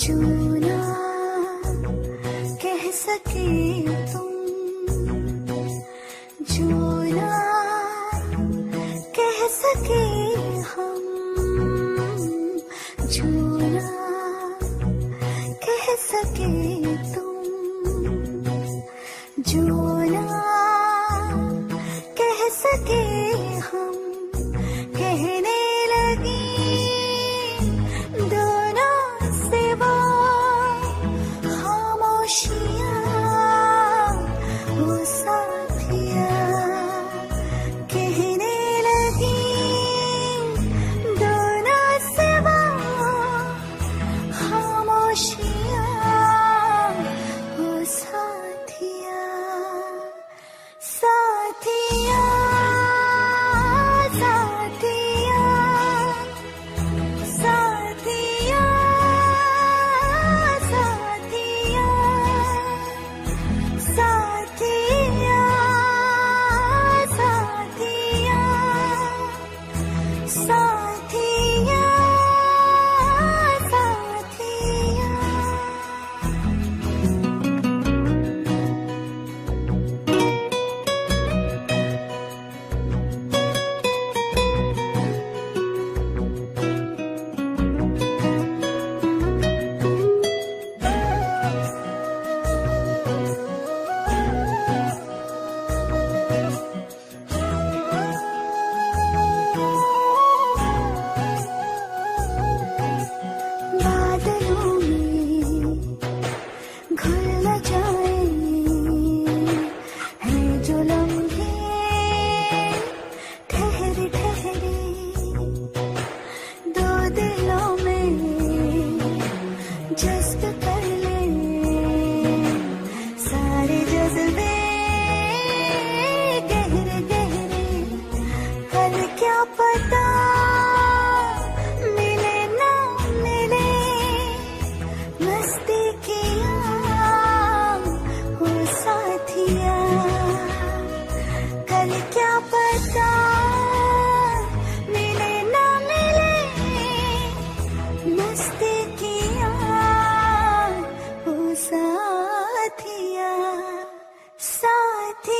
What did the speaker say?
जो ना कह सके तुम। जो कह सके कह सके तुम। कह सके हम। मस्ती किया साथिया साथी